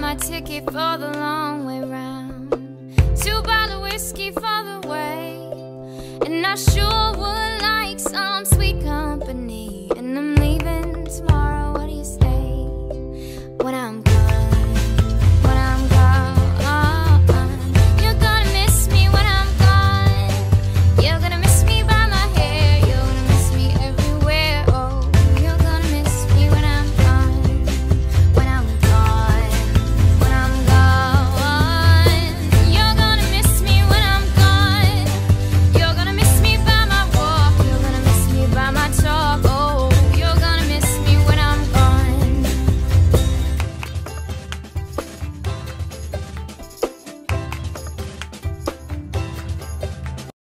my ticket for the long way round. Two bottle whiskey for the way. And I sure would like some sweet company. And I'm leaving tomorrow.